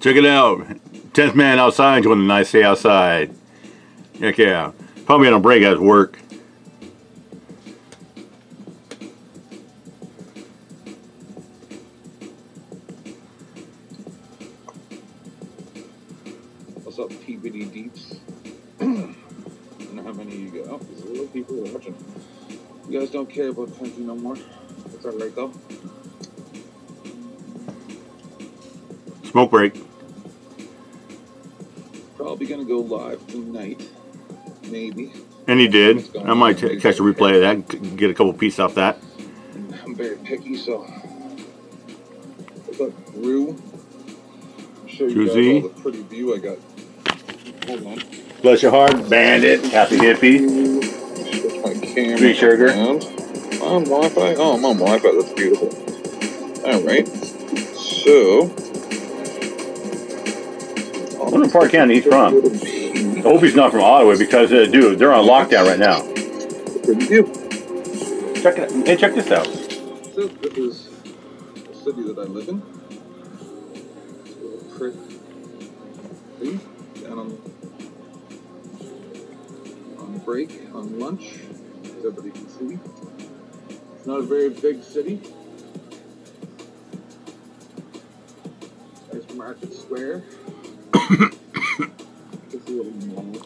Check it out. 10th man outside enjoying the nice day outside. Heck yeah. Probably on a break at work. What's up, PBD Deeps? Don't know how many you go. Oh, there's a little people watching. You guys don't care about country no more. That's alright though. Smoke break. Probably gonna go live tonight. Maybe. And he did. I might catch a replay of that and get a couple pieces off that. I'm very picky, so. What's up, Rue? Show you Juicy. guys all the pretty view I got. Hold on. Bless your heart, bandit, happy hippie. Switch my camera. Three sugar. around. On Wi-Fi. Oh, I'm on Wi-Fi. That's beautiful. All right. So. I wonder part of Canada he's from. I hope he's not from Ottawa because, uh, dude, they're on lockdown right now. Check it. Hey, check this out. So this is the city that I live in. It's a little. See? Down on on break, on lunch, as everybody can see. It's not a very big city. Nice market square.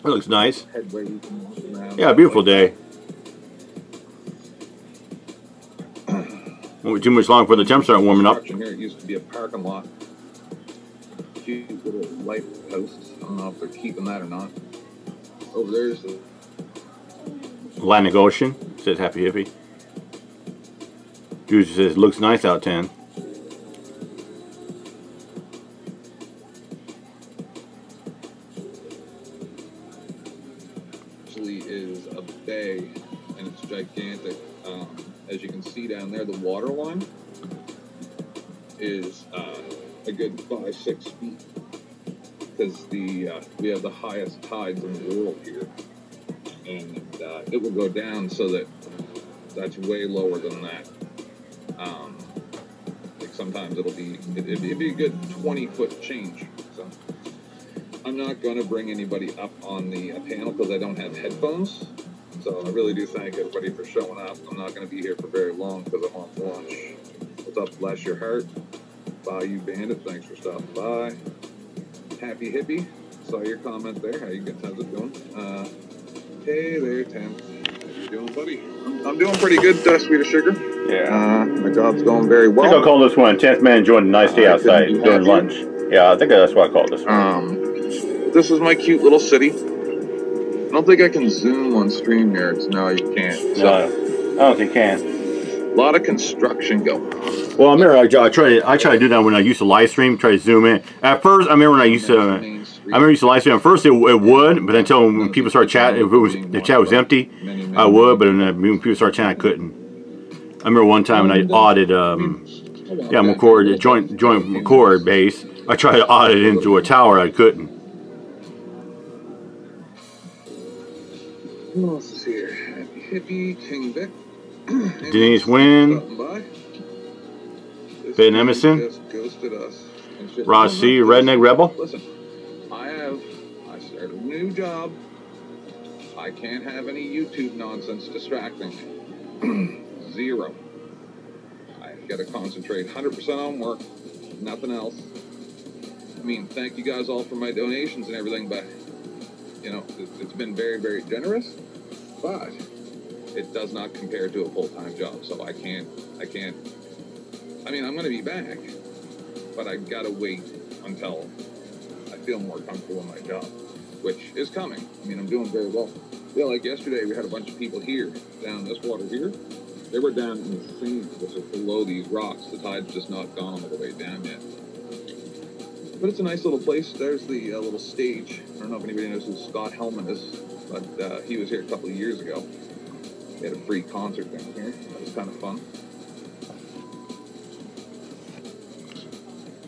That looks nice. headway you can walk around. Yeah, beautiful day. Won't be too much long before the temps start warming up. Here, it used to be a parking lot. Cute little light posts. I don't know if they're keeping that or not. Over there's the Atlantic Ocean says happy hippie. Juicy says looks nice out 10. We have the highest tides in the world here, and uh, it will go down so that that's way lower than that. Um, like sometimes it'll be it, it'd be a good 20 foot change. So. I'm not going to bring anybody up on the uh, panel because I don't have headphones. So I really do thank everybody for showing up. I'm not going to be here for very long because I'm on lunch. What's up, bless your heart? Bayou Bandit, thanks for stopping by. Happy Hippie, saw your comment there. How you guys, how's it going? Uh, hey there, Tim. How you doing, buddy? I'm, I'm doing pretty good, uh, Sweet as Sugar. Yeah. Uh, my job's going very well. I think I'll call this one 10th man enjoying a nice day I outside couldn't be during lunch. Yeah, I think that's what I called this one. Um, this is my cute little city. I don't think I can zoom on stream StreamYard. No, you can't. So, No, I don't think you can. a lot of construction going on. Well, I remember I, I tried to, I tried to do that when I used to live stream, try to zoom in. At first, I remember when I used to, I remember used to live stream. At first, it, it would, but then, until when people started chatting, if it was the chat was empty, I would. But when uh, when people started chatting, I couldn't. I remember one time when I audited, um, yeah, McChord, joint joint McChord base. I tried to audit into a tower, I couldn't. Who else is here? Happy Hippie, King. Denise Wynn. Stopping by. This Ben Emerson. Just ghosted us. and shit. Ross C, Redneck Rebel. Listen, new job. I can't have any YouTube nonsense distracting me. Zero. I gotta concentrate 100% on work, nothing else. I mean, thank you guys all for my donations and everything, but, you know, it, it's been very, very generous, but it does not compare to a full-time job, so I can't, I can't, I mean, I'm gonna be back, but I gotta wait until I feel more comfortable in my job, which is coming. I mean, I'm doing very well. Yeah, like yesterday, we had a bunch of people here down this water here. They were down in the sea, which is below these rocks. The tide's just not gone all the way down yet. But it's a nice little place. There's the uh, little stage. I don't know if anybody knows who Scott Helman is, but uh, he was here a couple of years ago. They had a free concert down here. That was kind of fun.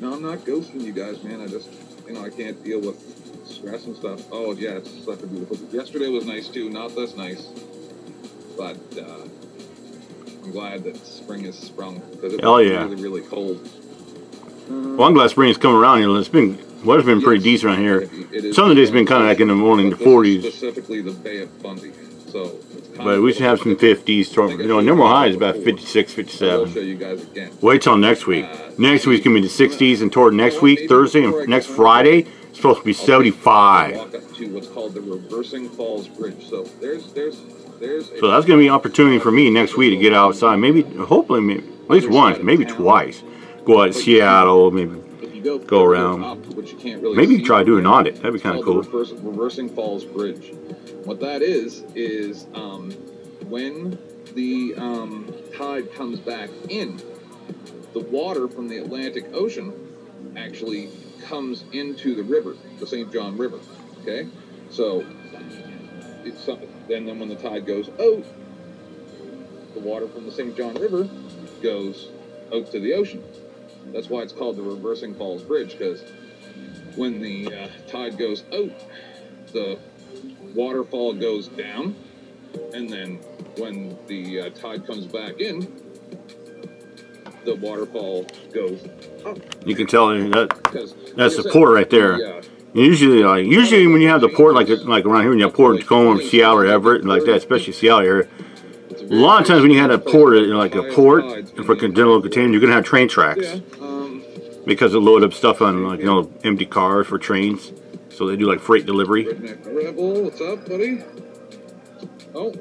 No, I'm not ghosting you guys, man. I just, you know, I can't deal with stress and stuff. Oh, yeah, it's such a beautiful. Yesterday was nice too. Not this nice, but uh, I'm glad that spring has sprung because it Hell was yeah. really, really cold. Well, I'm glad spring is coming around here. It's been weather's been pretty Yes, decent around here. it Some of the days been kind of like in the morning, the but this is 40s, Specifically the Bay of Fundy. So, it's but we should have some 50s. So, you know, normal high is about 56, I'll 57. show you guys again. Wait till next week. Next week's gonna be the 60s, and toward next week, Thursday and next Friday, it's supposed to be 75. Walk up to what's called the Reversing Falls Bridge. So there's there's there's. So that's gonna be an opportunity for me next week to get outside. Maybe, hopefully, maybe, at least once, maybe twice. Go out to Seattle, maybe go, go around. Up, you really maybe try doing here, audit. That'd be kind of cool. Reverse, Reversing Falls Bridge. What that is is um, when the um, tide comes back in, the water from the Atlantic Ocean actually comes into the river, the St. John River. Okay, so it's something. then then when the tide goes out, the water from the St. John River goes out to the ocean. That's why it's called the Reversing Falls Bridge because when the uh, tide goes out, the waterfall goes down, and then when the uh, tide comes back in, the waterfall goes up. You can tell that That's the port right there. Usually, like usually when you have the port like like around here, when you have port in Tacoma, or Seattle, or Everett, and like that, especially Seattle area. A lot of times when you had a port, you know, like a port for general container, you're gonna have train tracks Um, because they load up stuff on like you know empty cars for trains. So they do like freight delivery. Rebel, what's up, buddy? Oh.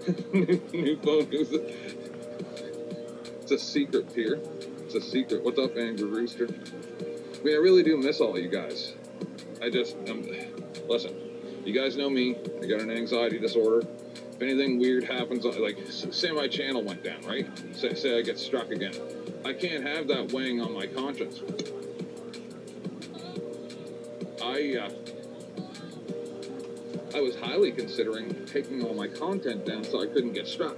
new, new phone. It's a secret here. It's a secret. What's up, Angry Rooster? I mean, I really do miss all you guys. I just, um, listen, you guys know me. I got an anxiety disorder. If anything weird happens, like, say my channel went down, right? Say, say I get struck again. I can't have that weighing on my conscience. I, uh, I was highly considering taking all my content down so I couldn't get struck.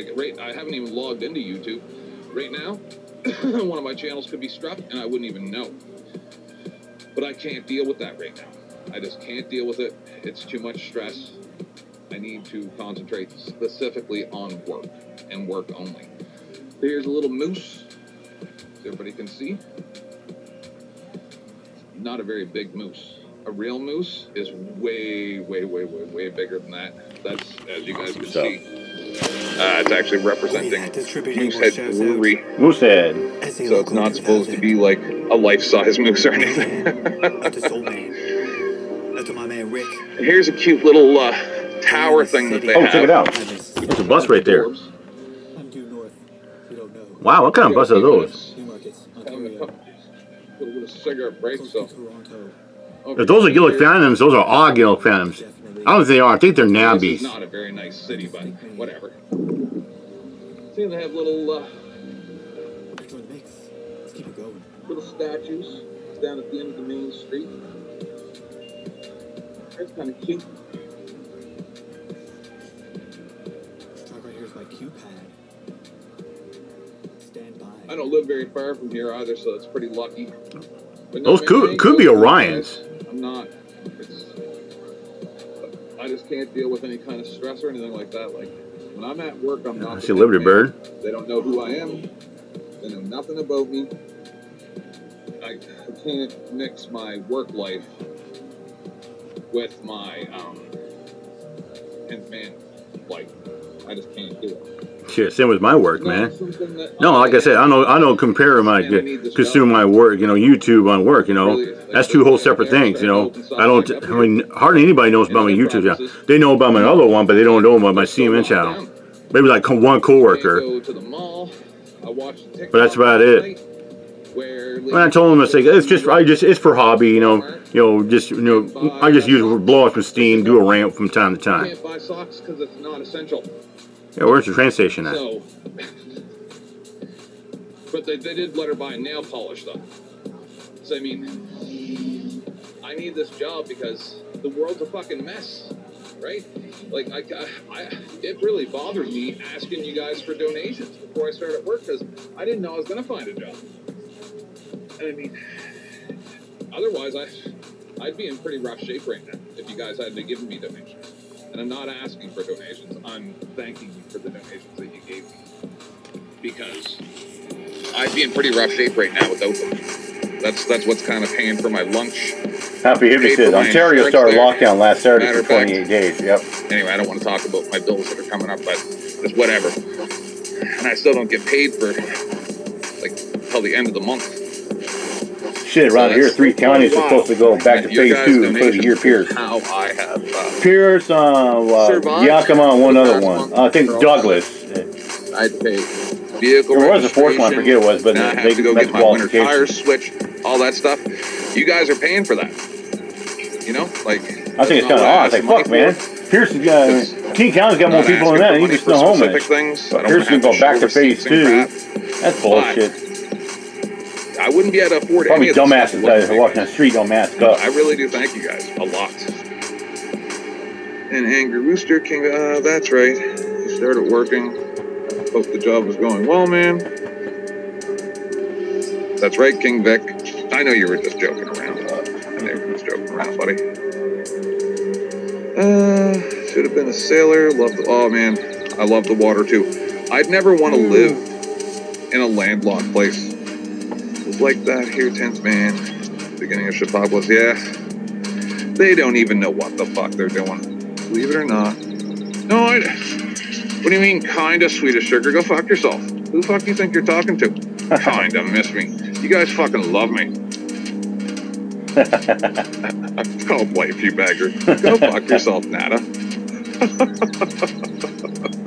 Like, right, I haven't even logged into YouTube. Right now, one of my channels could be struck and I wouldn't even know. But I can't deal with that right now. I just can't deal with it. It's too much stress. I need to concentrate specifically on work and work only. Here's a little moose. Everybody can see. Not a very big moose. A real moose is way, way, way, way, way bigger than that. That's, as you guys can stuff. see. Uh, it's actually representing Moosehead Brewery. Moosehead. So it's not supposed to be like a life-size moose or anything. That's old man. That's my man Rick. Here's a cute little uh, tower thing that they Oh, have. check it out. There's a bus right there. I'm due north. You don't know. Wow, what kind of bus are those? Newmarket, Having a Ontario. couple- little bit of cigarette break, so. If those are Gillig Phantoms, those are all Gillig Phantoms. I don't think they are. I think they're This is Nabbies. not a very nice city, but whatever. See, they have little uh, Let's join the mix. Let's keep it going. little statues down at the end of the main street. That's kind of cute. Track right here is my Q pad. Stand by. I don't live very far from here either, so it's pretty lucky. But Those could- could be Orions. Can't deal with any kind of stress or anything like that. Like when I'm at work, I'm not. See big Liberty man. Bird. They don't know who I am. They know nothing about me. I, I can't mix my work life with my um and man life. I just can't do it. Shit, same with my work, man. No, like I said, I don't, I don't compare my consume my work, you know, YouTube on work, you know. That's two whole separate things, you know. I don't. I mean, hardly anybody knows about my YouTube channel. They know about my other one, but they don't know about my CMN channel. Maybe like one coworker. Go to the mall. I watch TikTok But that's about it. When I told them, I say it's just, I just, it's for hobby, you know. You know, just, you know, I just use blow off some steam, do a rant from time to time. can't buy socks because it's not essential. Yeah, where's the train station at? So, but they, they did let her buy nail polish though. So I mean, I need this job because the world's a fucking mess, right? Like I, I, I it really bothered me asking you guys for donations before I started work because I didn't know I was gonna find a job. I mean, otherwise I, I'd be in pretty rough shape right now if you guys hadn't given me donations. And I'm not asking for donations. I'm thanking you for the donations that you gave me. Because I'd be in pretty rough shape right now without them. That's that's what's kind of paying for my lunch. Happy Hippie Paid says for my Ontario started there. lockdown last Saturday Matter for of fact- 28 days. Yep. Anyway, I don't want to talk about my bills that are coming up, but it's whatever. And I still don't get paid for like till the end of the month. Shit, around here, three counties are supposed to go back to your phase two and put a donations year Pierce. How I have uh, Pierce, uh, uh, Yakima, and one other one. I think Douglas. I'd pay vehicle There was a fourth one, I forget it was, but now I they have to go get my winter tires switched, all that stuff. You guys are paying for that. You know, like I think it's kind of odd. Like, fuck, man. Pierce has got, King County's got more people than that, and you just no specific homeless. things. I Pierce can go back to phase two. crap. That's bullshit. I wouldn't be able to afford Probably any of dumbasses that are walking the street don't mask up. I really do thank you guys a lot. And Angry Rooster King, uh, that's right. You started working. Hope the job was going well, man. That's right, King Vic. I know you were just joking around. I know you were just joking around, buddy. Uh, should have been a sailor. Love the. Oh man, I love the water too. I'd never want to live in a landlocked place. Like that here, tenth man. Beginning of Shipopolis, yeah. They don't even know what the fuck they're doing. Believe it or not. No, I. What do you mean, kinda Swedish sugar? Go fuck yourself. Who the fuck do you think you're talking to? kinda miss me. You guys fucking love me. oh, wife, you beggar. Go fuck yourself, Nada.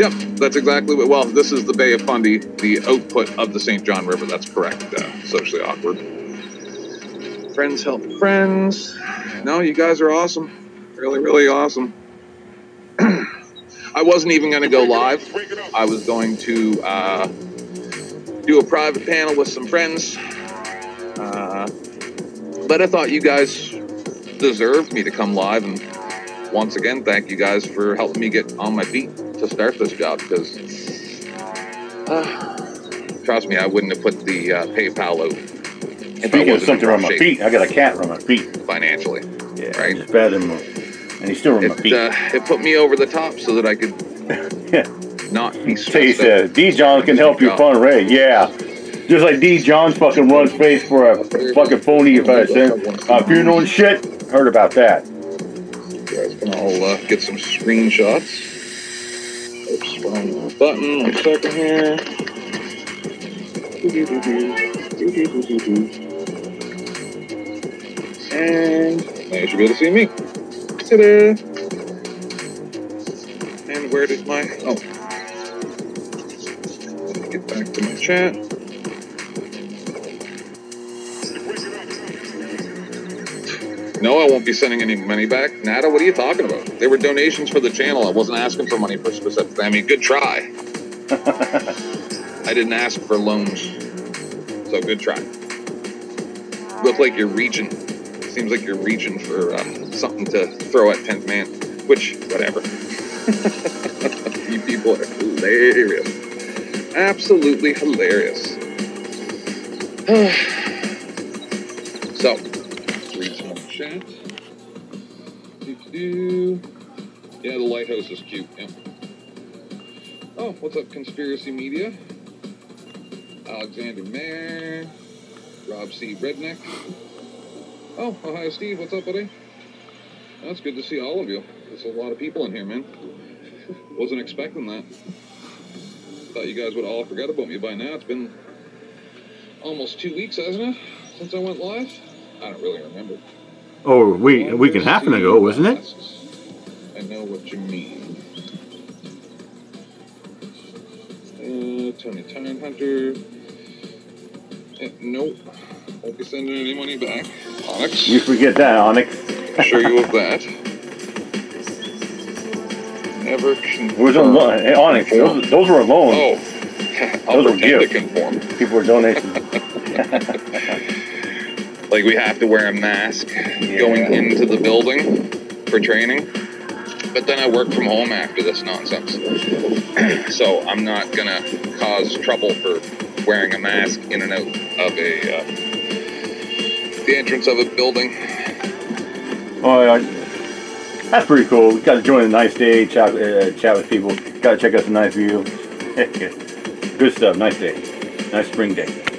yep, that's exactly what. Well, this is the Bay of Fundy, the output of the St. John River. That's correct. Uh, socially awkward. Friends help friends. No, you guys are awesome. Really, really awesome. I wasn't even going to go live. I was going to uh, do a private panel with some friends. Uh, but I thought you guys deserved me to come live. And once again, thank you guys for helping me get on my feet to start this job because, uh, trust me, I wouldn't have put the uh, PayPal out if I Speaking of something on my feet, I got a cat on my feet. financially. Yeah, Right. it's bad in my, and he's still on my It, feet. uh, it put me over the top so that I could yeah. not be stressed out. said, D. John can help you fund Ray. Yeah. Just like D. John's fucking runs face for a fucking phony if I said, uh, funeral and shit. Heard about that. I'll uh, get some screenshots. Oops, wrong button. One second here. And now you should be able to see me. Ta-da! And where did my oh? Let get back to my chat. No, I won't be sending any money back. Nada, what are you talking about? They were donations for the channel. I wasn't asking for money for specific. I mean, good try. I didn't ask for loans. So good try. Look like you're reaching. Seems like you're reaching for uh, something to throw at 10th man. Which, whatever. you people are hilarious. Absolutely hilarious. so, chat. Doo-doo-doo. Yeah, the lighthouse is cute. Yeah. Oh, what's up, Conspiracy Media? Alexander Mayer, Rob C. Redneck. Oh, Ohio Steve, what's up, buddy? That's good to see all of you. There's a lot of people in here, man. Wasn't expecting that. Thought you guys would all forget about me by now. It's been almost two weeks, hasn't it, since I went live? I don't really remember. Oh, a week, a week and a half ago, wasn't it? I know what you mean. Uh, Tony Time Hunter. Eh, nope. Won't be sending any money back. Onyx. You forget that, Onyx. sure you of that. Never Where's on lo- hey, Onyx? Those, those were loans. Oh, I'll Those were gifts. People were donating. Like we have to wear a mask going into the building for training. But then I work from home after this nonsense. so I'm not gonna cause trouble for wearing a mask in and out of a uh, the entrance of a building. Oh, yeah. That's pretty cool. Got to join a nice day, chat, uh, chat with people. Got to check out some nice view. Good stuff. Nice day. Nice spring day.